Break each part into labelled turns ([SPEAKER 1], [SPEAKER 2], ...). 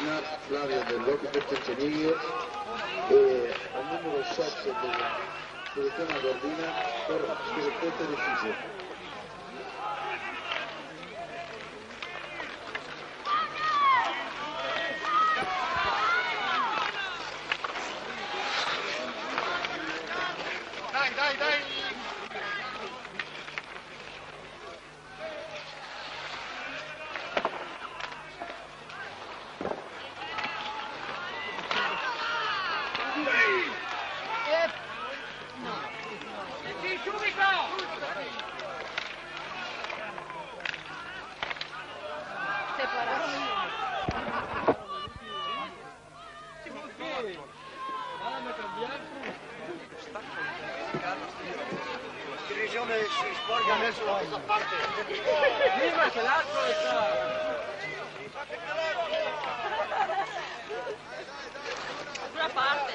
[SPEAKER 1] una Flavia del blocco Pertencenighe e al numero 7 della selezione gordina per.
[SPEAKER 2] Viva che l'altro è
[SPEAKER 3] Una parte.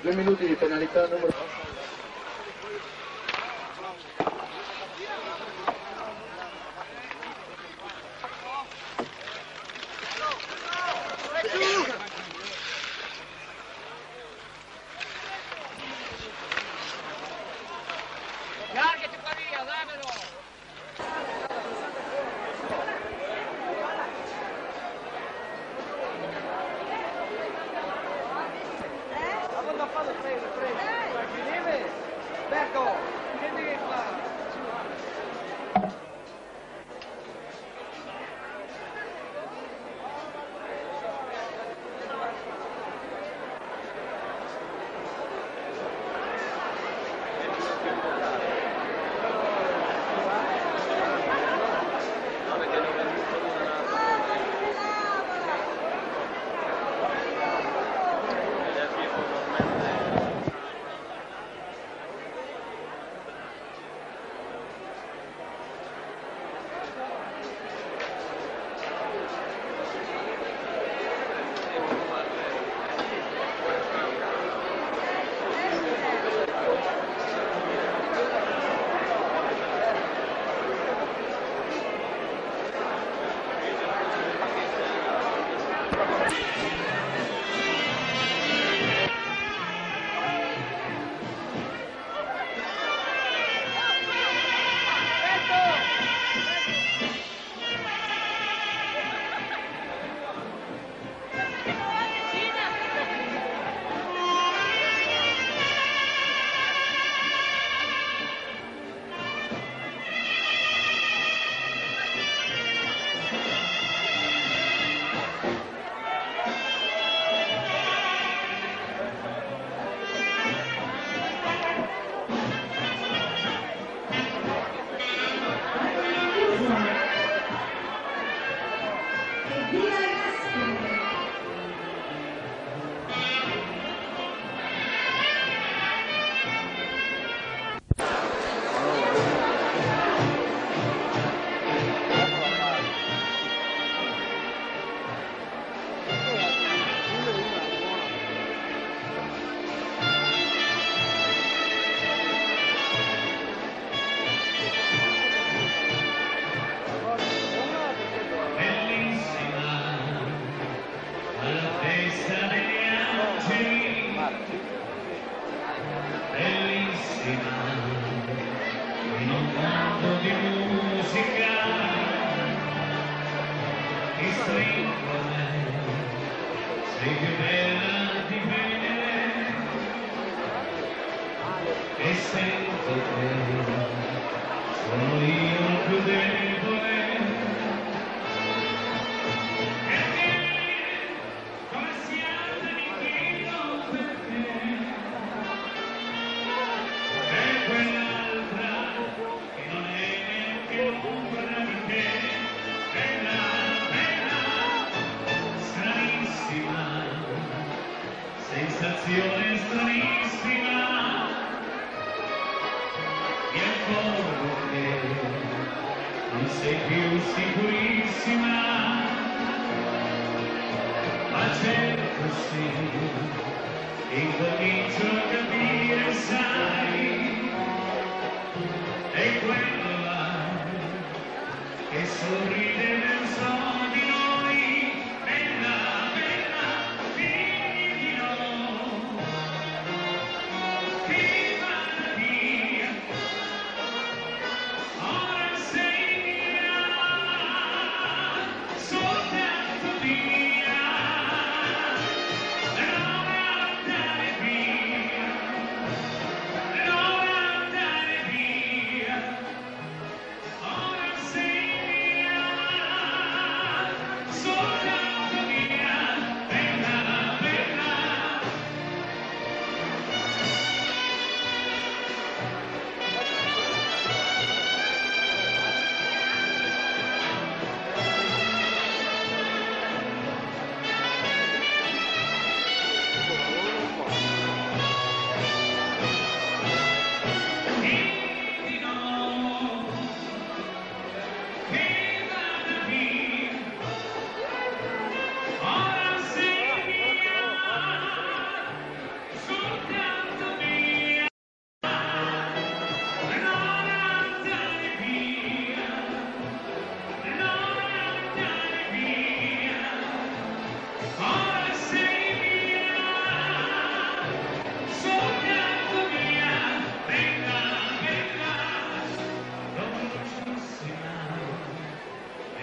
[SPEAKER 1] Due minuti di penalità numero
[SPEAKER 4] e sento te sono io più debole. E te come siate mi chiedo perché. E quell'altra che non è neanche l'ombra di te. Bella, bella stranissima, sensazione stranissima, sei più sicurissima, ma certo sì, incomincio a capire, sai, è quella là che sorride nel sogno.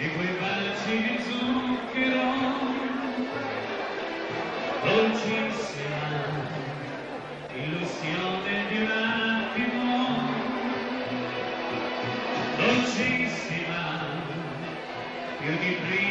[SPEAKER 4] e quei baci di zucchero dolcissima illusione di un attimo. Dolcissima più di prima